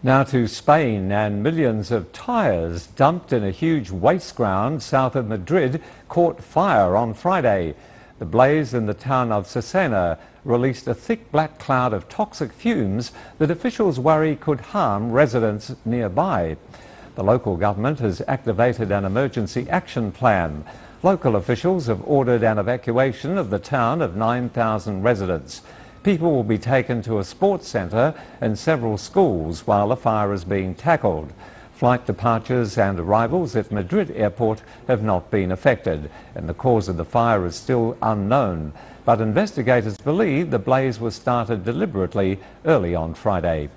Now to Spain and millions of tyres dumped in a huge waste ground south of Madrid caught fire on Friday. The blaze in the town of Seseña released a thick black cloud of toxic fumes that officials worry could harm residents nearby. The local government has activated an emergency action plan. Local officials have ordered an evacuation of the town of 9,000 residents. People will be taken to a sports centre and several schools while the fire is being tackled. Flight departures and arrivals at Madrid airport have not been affected and the cause of the fire is still unknown. But investigators believe the blaze was started deliberately early on Friday.